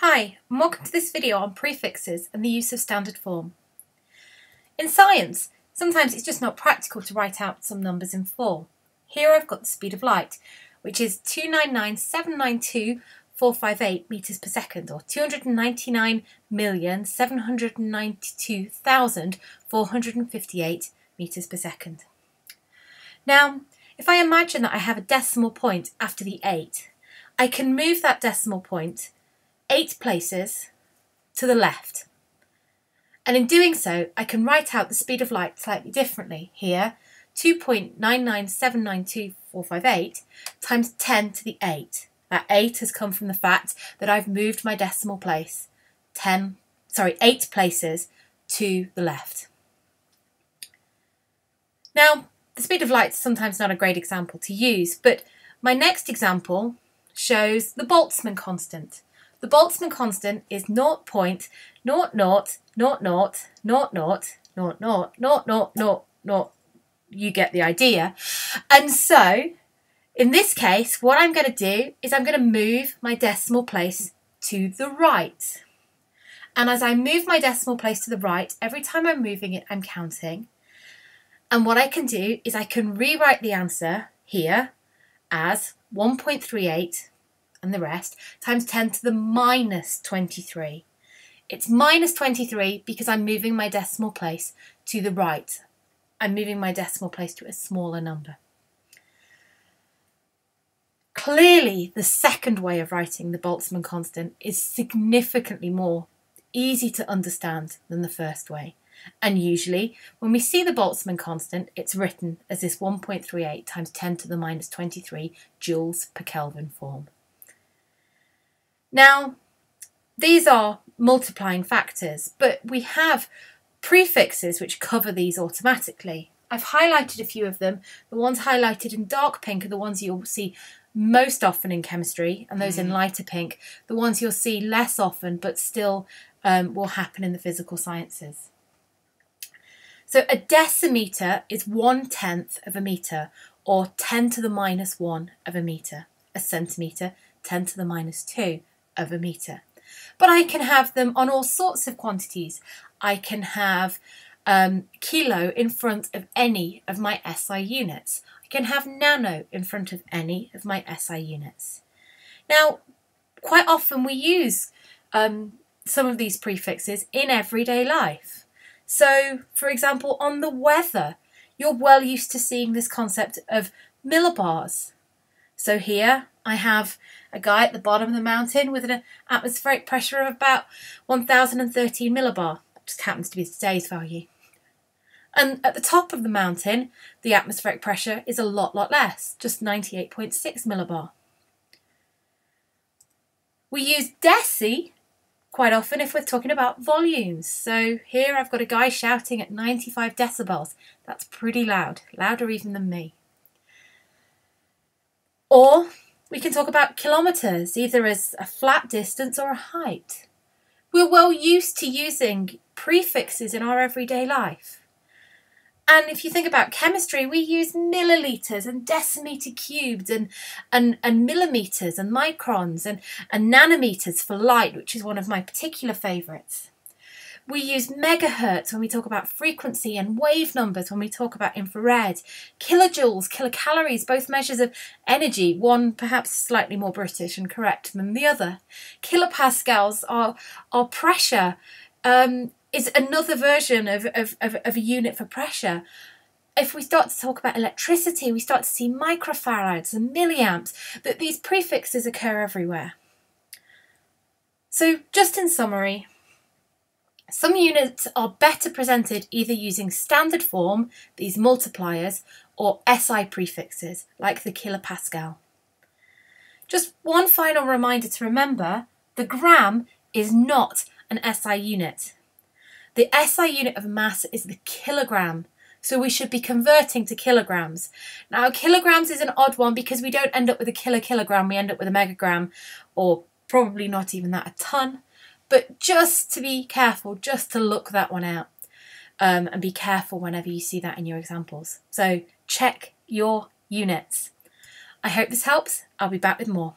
Hi, and welcome to this video on prefixes and the use of standard form. In science, sometimes it's just not practical to write out some numbers in full. Here I've got the speed of light, which is 299,792,458 metres per second, or 299,792,458 metres per second. Now, if I imagine that I have a decimal point after the 8, I can move that decimal point eight places to the left. And in doing so, I can write out the speed of light slightly differently. Here, 2.99792,458 times 10 to the 8. That 8 has come from the fact that I've moved my decimal place 10, sorry, 8 places to the left. Now, the speed of light is sometimes not a great example to use, but my next example shows the Boltzmann constant. The Boltzmann constant is 0.00000000000. You get the idea. And so, in this case, what I'm going to do is I'm going to move my decimal place to the right. And as I move my decimal place to the right, every time I'm moving it, I'm counting. And what I can do is I can rewrite the answer here as 1.38 and the rest times 10 to the minus 23. It's minus 23 because I'm moving my decimal place to the right. I'm moving my decimal place to a smaller number. Clearly, the second way of writing the Boltzmann constant is significantly more easy to understand than the first way. And usually, when we see the Boltzmann constant, it's written as this 1.38 times 10 to the minus 23 joules per Kelvin form. Now, these are multiplying factors, but we have prefixes which cover these automatically. I've highlighted a few of them. The ones highlighted in dark pink are the ones you'll see most often in chemistry, and those mm. in lighter pink, the ones you'll see less often but still um, will happen in the physical sciences. So a decimeter is one tenth of a meter, or 10 to the minus 1 of a meter. A centimetre, 10 to the minus 2 of a metre. But I can have them on all sorts of quantities. I can have um, kilo in front of any of my SI units. I can have nano in front of any of my SI units. Now, quite often we use um, some of these prefixes in everyday life. So, for example, on the weather, you're well used to seeing this concept of millibars. So here I have a guy at the bottom of the mountain with an atmospheric pressure of about 1013 millibar. Just happens to be today's value. And at the top of the mountain, the atmospheric pressure is a lot, lot less, just 98.6 millibar. We use deci quite often if we're talking about volumes. So here I've got a guy shouting at 95 decibels. That's pretty loud, louder even than me. Or we can talk about kilometres, either as a flat distance or a height. We're well used to using prefixes in our everyday life. And if you think about chemistry, we use milliliters and decimeter cubed and, and, and millimeters and microns and, and nanometers for light, which is one of my particular favourites. We use megahertz when we talk about frequency and wave numbers when we talk about infrared. Kilojoules, kilocalories, both measures of energy, one perhaps slightly more British and correct than the other. Kilopascals are, are pressure, um, is another version of, of, of, of a unit for pressure if we start to talk about electricity, we start to see microfarads and milliamps, that these prefixes occur everywhere. So, just in summary, some units are better presented either using standard form, these multipliers, or SI prefixes, like the kilopascal. Just one final reminder to remember, the gram is not an SI unit. The SI unit of mass is the kilogram, so we should be converting to kilograms. Now, kilograms is an odd one because we don't end up with a kilo kilogram, we end up with a megagram, or probably not even that, a ton. But just to be careful, just to look that one out um, and be careful whenever you see that in your examples. So check your units. I hope this helps. I'll be back with more.